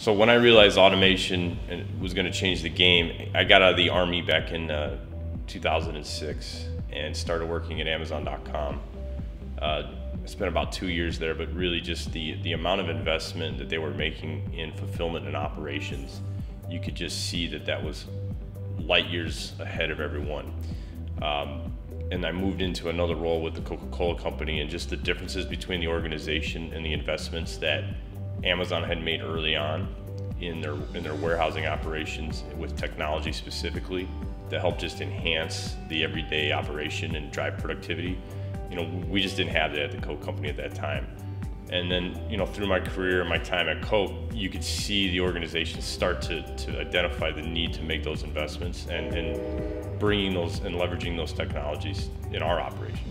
So when I realized automation was going to change the game, I got out of the army back in uh, 2006 and started working at Amazon.com. Uh, I spent about two years there, but really just the, the amount of investment that they were making in fulfillment and operations, you could just see that that was light years ahead of everyone. Um, and I moved into another role with the Coca-Cola company and just the differences between the organization and the investments that Amazon had made early on in their in their warehousing operations with technology specifically to help just enhance the everyday operation and drive productivity you know, we just didn't have that at the Coke company at that time. And then, you know, through my career and my time at Coke, you could see the organization start to, to identify the need to make those investments and, and bringing those and leveraging those technologies in our operation.